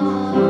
Música